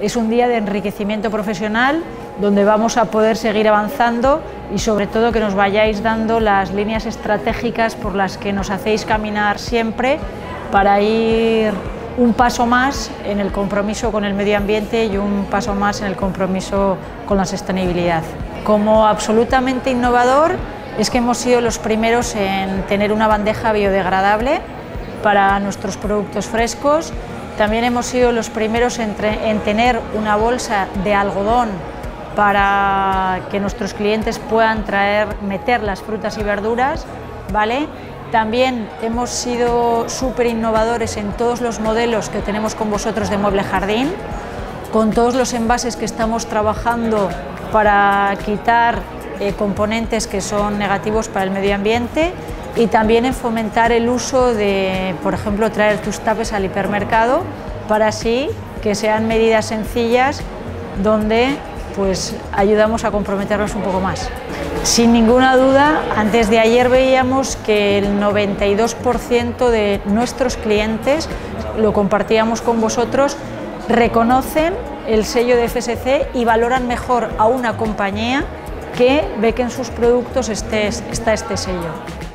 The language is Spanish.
es un día de enriquecimiento profesional donde vamos a poder seguir avanzando y sobre todo que nos vayáis dando las líneas estratégicas por las que nos hacéis caminar siempre para ir un paso más en el compromiso con el medio ambiente y un paso más en el compromiso con la sostenibilidad. Como absolutamente innovador es que hemos sido los primeros en tener una bandeja biodegradable para nuestros productos frescos. También hemos sido los primeros en, tener una bolsa de algodón para que nuestros clientes puedan traer, meter las frutas y verduras, ¿vale? También hemos sido súper innovadores en todos los modelos que tenemos con vosotros de Mueble Jardín, con todos los envases que estamos trabajando para quitar eh, componentes que son negativos para el medio ambiente y también en fomentar el uso de, por ejemplo, traer tus tapes al hipermercado para así que sean medidas sencillas donde pues ayudamos a comprometernos un poco más. Sin ninguna duda, antes de ayer veíamos que el 92% de nuestros clientes, lo compartíamos con vosotros, reconocen el sello de FSC y valoran mejor a una compañía que ve que en sus productos está este sello.